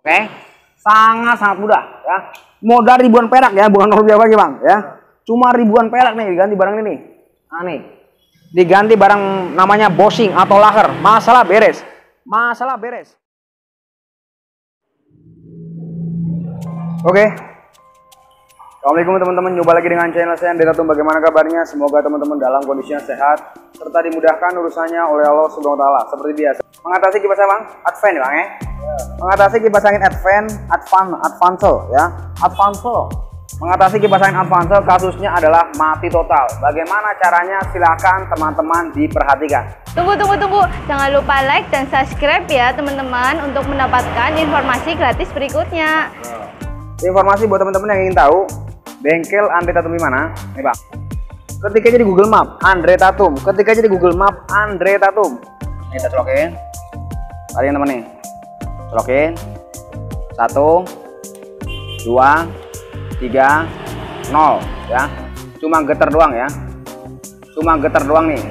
Oke, sangat sangat mudah ya. Modal ribuan perak ya, bukan rupiah lagi bang ya. Cuma ribuan perak nih diganti barang ini. Nah nih, diganti barang namanya bossing atau laker. Masalah beres, masalah beres. Oke, Assalamualaikum teman-teman, jumpa lagi dengan channel saya Anda Tatum. Bagaimana kabarnya? Semoga teman-teman dalam kondisinya sehat serta dimudahkan urusannya oleh Allah Subhanahu wa taala. Seperti biasa. Mengatasi kipas bang, Advent ya, Bang ya. Mengatasi kipas angin Advent, Advan, Advancel ya. Advancel. Mengatasi kipas angin Advancel kasusnya adalah mati total. Bagaimana caranya? Silahkan teman-teman diperhatikan. Tunggu, tunggu, tunggu. Jangan lupa like dan subscribe ya teman-teman untuk mendapatkan informasi gratis berikutnya. Informasi buat teman-teman yang ingin tahu bengkel Andre Tatum di mana? Nih bang. Ketika aja di Google Map Andre Tatum. Ketika aja di Google Map Andre Tatum. Kita colokin. Kalian teman nih. Colokin. Satu, dua, tiga, nol ya. Cuma getar doang ya. Cuma getar doang nih.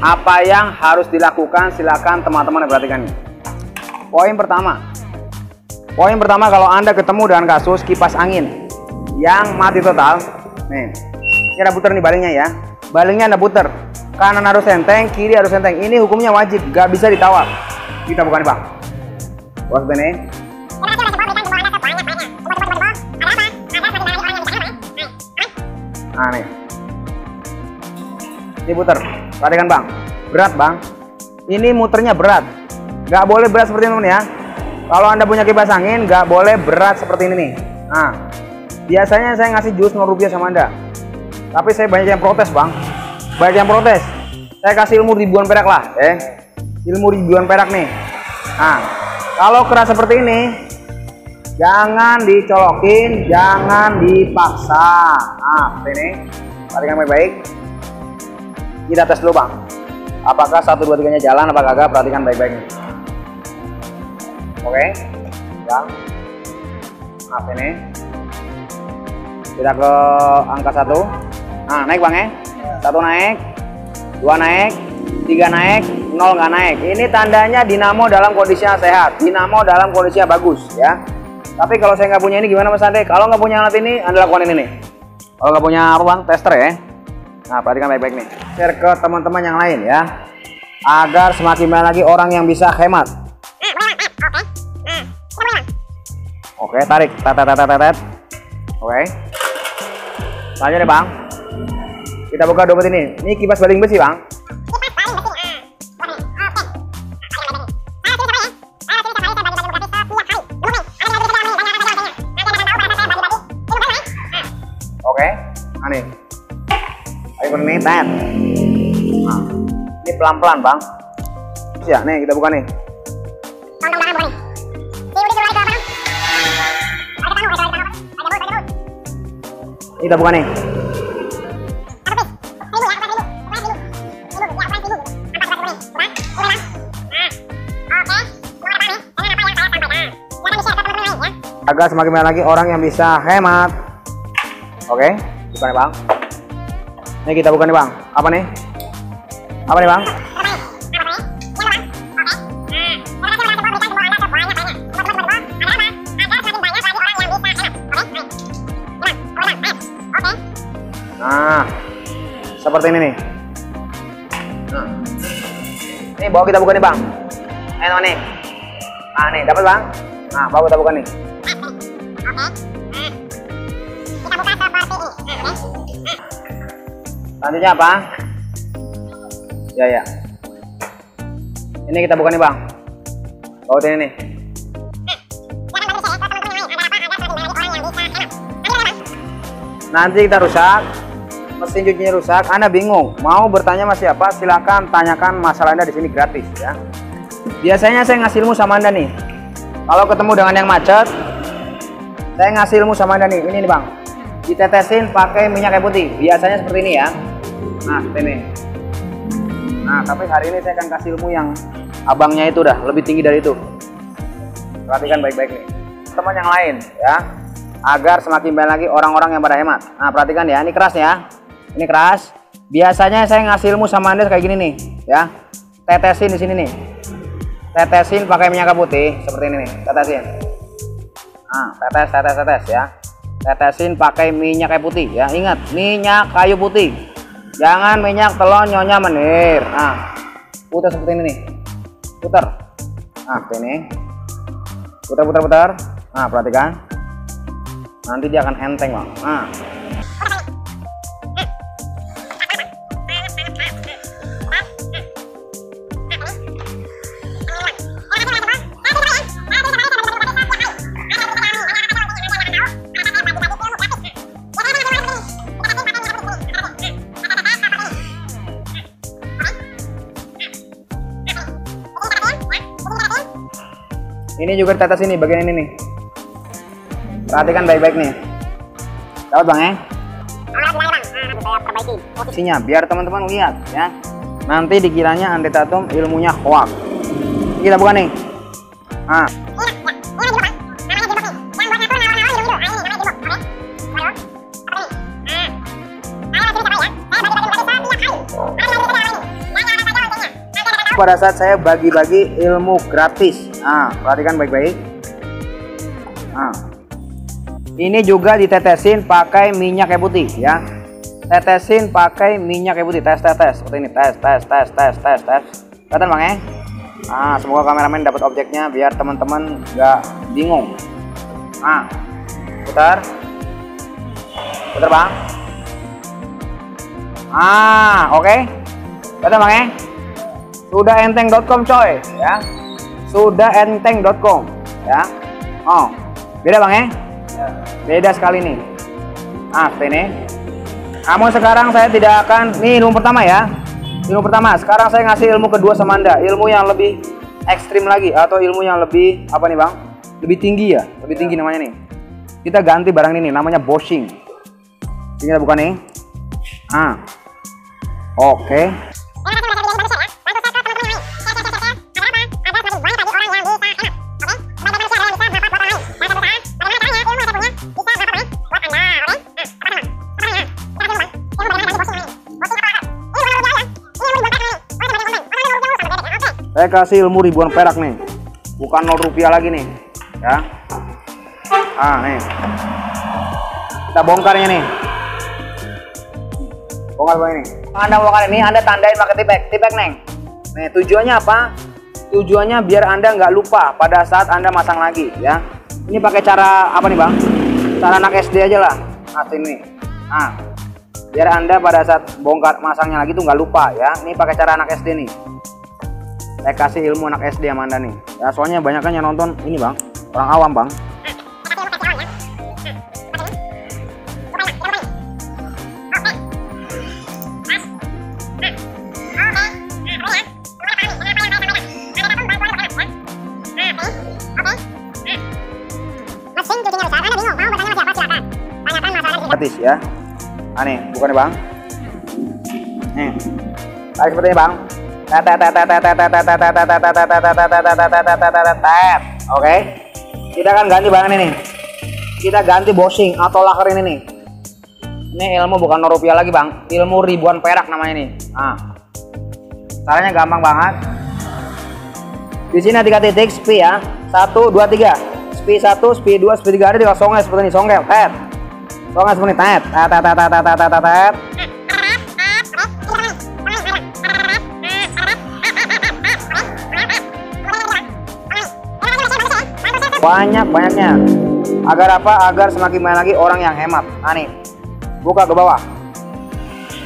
Apa yang harus dilakukan? Silakan teman-teman perhatikan nih. Poin pertama. Poin pertama kalau Anda ketemu dengan kasus kipas angin yang mati total nih ini ada puter nih balingnya ya balingnya ada puter kanan harus senteng kiri harus senteng ini hukumnya wajib gak bisa ditawar kita bukan bang. Bos bene nah nih. Ini puter. Perhatikan bang. Berat bang. Ini muternya berat. Gak boleh berat seperti ini ya. Kalau anda punya kipas angin gak boleh berat seperti ini nih. Nah biasanya saya ngasih jus 0 rupiah sama anda. Tapi saya banyak yang protes bang. Banyak yang protes. Saya kasih ilmu ribuan perak lah eh ilmu ribuan perak nih. Nah kalau keras seperti ini jangan dicolokin jangan dipaksa. Nah seperti ini. Perhatikan baik-baik. Kita tes dulu bang. Apakah satu dua tiganya jalan apakah kagak? Perhatikan baik-baik oke. Bang. Nah ini. Kita ke angka satu. Nah naik bang ya. Satu naik dua naik tiga naik nol nggak naik. Ini tandanya dinamo dalam kondisinya sehat. Dinamo dalam kondisinya bagus ya. Tapi kalau saya nggak punya ini gimana mas Ande kalau nggak punya alat ini anda lakukan ini nih. Kalau nggak punya apa bang? Tester ya. Nah perhatikan baik-baik nih. Share ke teman-teman yang lain ya. Agar semakin banyak lagi orang yang bisa hemat. Oke tarik. Tet oke. Lanjut nih bang. Kita buka dompet ini. Ini kipas baling besi bang nih ayo ini tet nah, ini pelan pelan bang ya nih kita buka nih. Ini kita buka nih. Agar semakin banyak lagi orang yang bisa hemat. Oke buka nih bang. Ini kita buka nih bang. Apa nih? Apa nih bang? Nah seperti ini nih. Ini bawa kita buka nih bang. Teman nih. Nah nih dapat bang? Nah bawa kita buka nih selanjutnya apa? Ya ya. Ini kita buka nih bang. Bawa ini nih. Nanti kita rusak mesin cucinya rusak anda bingung. Mau bertanya sama siapa silahkan tanyakan masalah anda di sini gratis ya. Biasanya saya ngasih ilmu sama anda nih. Kalau ketemu dengan yang macet saya ngasih ilmu sama anda nih. Ini nih bang. Ditetesin pakai minyak kayu putih. Biasanya seperti ini ya nah ini nah tapi hari ini saya akan kasih ilmu yang abangnya itu udah lebih tinggi dari itu. Perhatikan baik-baik nih. Teman yang lain ya. Agar semakin banyak lagi orang-orang yang pada hemat. Nah perhatikan ya ini keras ya. Ini keras. Biasanya saya ngasih ilmu sama anda kayak gini nih ya. Tetesin di sini nih. Tetesin pakai minyak putih seperti ini nih. Tetesin. Nah, tetes, tetes, tetes ya. Tetesin pakai minyak kayu putih ya. Ingat, minyak kayu putih. Jangan minyak telon nyonya menir. Nah, putar seperti ini nih. Putar. Nah, seperti ini. Putar, putar, putar. Nah, perhatikan. Nanti dia akan enteng, Bang. Nah. Ini juga tetes ini bagian ini nih. Perhatikan baik-baik nih. Dapat bang ya? Posisinya biar teman-teman lihat ya. Nanti dikiranya antitatum ilmunya hoax. Kita buka nih. Ah. pada saat saya bagi-bagi ilmu gratis. Nah, perhatikan baik-baik. Nah, ini juga ditetesin pakai minyak kayu putih ya. Tetesin pakai minyak kayu putih. Tes, tes, tes. Seperti ini. Tes, tes, tes, tes, tes, tes. Kelihatan bang ya? Nah, semoga kameramen dapat objeknya biar teman-teman nggak bingung. Nah, putar. Putar bang. Ah, oke. Okay. Kelihatan bang ya? sudah enteng.com coy ya sudah enteng.com ya. Oh beda bang ya? Beda sekali nih. Ah ini namun sekarang saya tidak akan ini ilmu pertama ya. Ilmu pertama sekarang saya ngasih ilmu kedua sama anda. Ilmu yang lebih ekstrim lagi atau ilmu yang lebih apa nih bang? Lebih tinggi ya. Lebih tinggi namanya nih. Kita ganti barang ini namanya boshing. Ini kita buka nih? Ah. Oke. okay. Saya kasih ilmu ribuan perak nih. Bukan nol rupiah lagi nih ya. Ah nih. Kita bongkarnya nih. Bongkar begini anda bongkar ini anda tandain pakai tipek tipek neng. Nih tujuannya apa? Tujuannya biar anda nggak lupa pada saat anda masang lagi ya. Ini pakai cara apa nih bang? Cara anak SD aja lah. Nah ini nah biar anda pada saat bongkar masangnya lagi tuh nggak lupa ya. Ini pakai cara anak SD nih saya kasih ilmu anak SD sama anda nih. Ya soalnya banyak kan yang nonton. Ini bang. Orang awam bang. Gratis ya. Aneh bukan ya bang. Nih. Tarik seperti ini bang oke? Kita akan ganti bahan ini. Kita ganti bossing atau laker ini nih. Ini ilmu bukan rupiah lagi bang. Ilmu ribuan perak namanya nih nah. Caranya gampang banget. Di sini tiga titik spi ya. Satu dua tiga. Spi satu spi dua spi tiga. Ada di songel seperti ini songkel tet. Songel seperti ini tet tet tet tet tet tet tet banyak banyaknya. Agar apa? Agar semakin banyak lagi orang yang hemat. Nah nih. Buka ke bawah.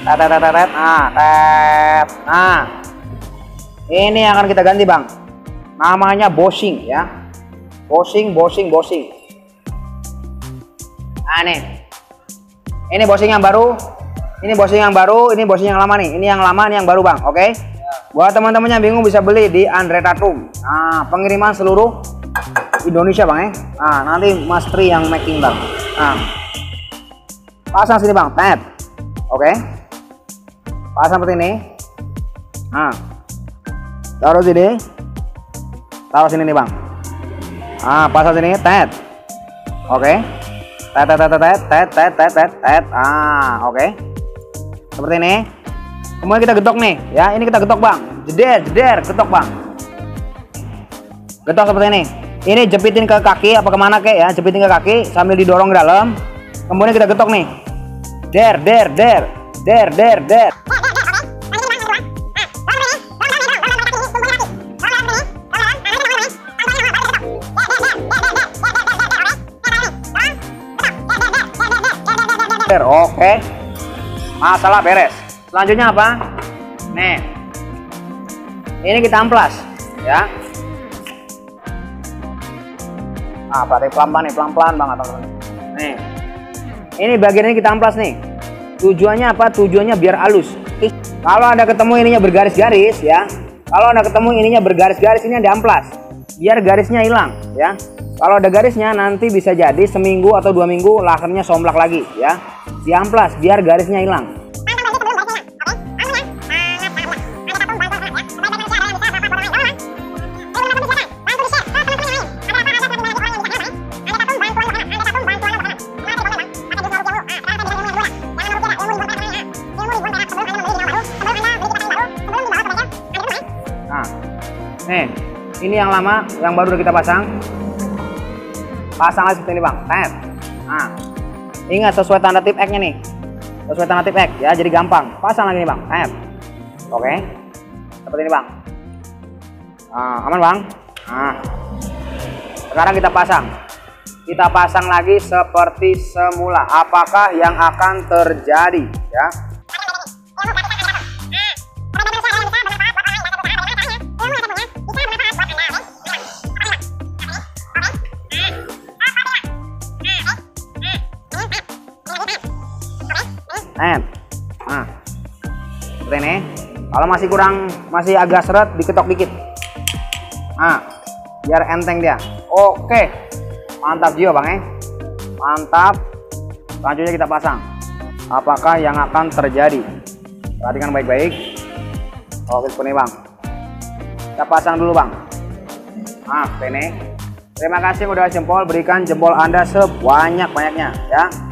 Tet tet tet tet nah tet. Nah. Ini yang akan kita ganti bang. Namanya bossing ya. Bossing bossing bossing. Nah nih. Ini bossing yang baru. Ini bossing yang baru. Ini bossing yang lama nih. Ini yang lama ini yang baru bang. Oke? Okay? buat teman-teman yang bingung bisa beli di Andre Tatum nah pengiriman seluruh Indonesia bang ya. Nah nanti Mas Tri yang making bang. Nah pasang sini bang. Tet. Oke. Okay. pasang seperti ini. Nah taruh sini. Taruh sini nih bang. Ah pasang sini. Tet. Oke. Okay. tet tet tet tet tet tet tet tet tet. Ah oke. Okay. seperti ini. Kemudian kita getok nih. Ya ini kita getok bang. Jeder jeder. Getok bang. Getok seperti ini ini jepitin ke kaki apa ke mana kek ya? Jepitin ke kaki sambil didorong ke dalam. Kemudian kita getok nih. Der der der. Der der der. Der oke. Masalah beres. Selanjutnya apa? Nih. Ini kita amplas ya nah berarti pelan-pelan nih pelan-pelan banget teman-teman. Nih. Ini bagian ini kita amplas nih. Tujuannya apa? Tujuannya biar halus. Ih, kalau ada ketemu ininya bergaris-garis ya. Kalau ada ketemu ininya bergaris-garis ini ada amplas biar garisnya hilang ya. Kalau ada garisnya nanti bisa jadi seminggu atau dua minggu lakernya somplak lagi ya. Diamplas biar garisnya hilang ini yang lama, yang baru kita pasang. Pasang lagi seperti ini bang, tet. Nah, ingat sesuai tanda tip X nya nih, sesuai tanda tip X ya, jadi gampang. Pasang lagi nih bang, tet. Oke, seperti ini bang. Nah, aman bang. Nah, sekarang kita pasang. Kita pasang lagi seperti semula. Apakah yang akan terjadi? Ya, net. Nah seperti ini. Kalau masih kurang masih agak seret diketok dikit. Nah biar enteng dia. Oke. Mantap juga bang eh mantap. Selanjutnya kita pasang. Apakah yang akan terjadi? Perhatikan baik-baik. Oke seperti ini bang. Kita pasang dulu bang. Nah ini. Terima kasih udah jempol berikan jempol anda sebanyak-banyaknya ya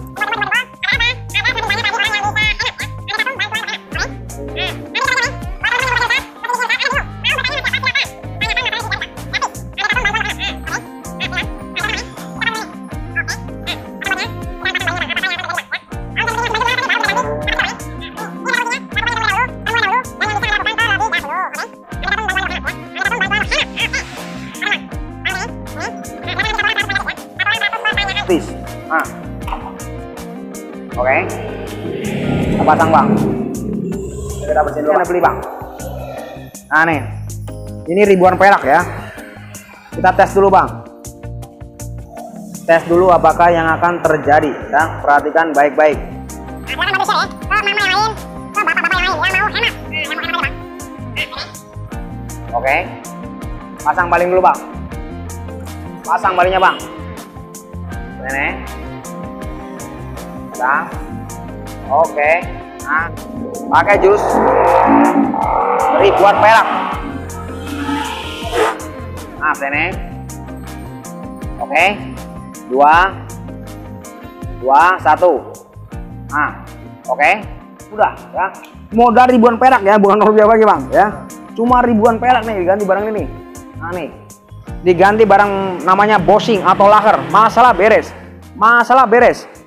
pasang bang. Kita bersihin dulu beli bang. Nah nih. Ini ribuan perak ya. Kita tes dulu bang. Tes dulu apakah yang akan terjadi ya. Perhatikan baik-baik. Oke. Pasang baling dulu bang. Pasang balingnya bang. Ini. Nah oke. Nah pakai jus. Ribuan perak. Nah ini oke. Dua. Dua satu. Nah oke. Udah ya. Modal ribuan perak ya bukan rupiah lagi bang ya. Cuma ribuan perak nih diganti barang ini nah nih. Diganti barang namanya bossing atau laker. Masalah beres. Masalah beres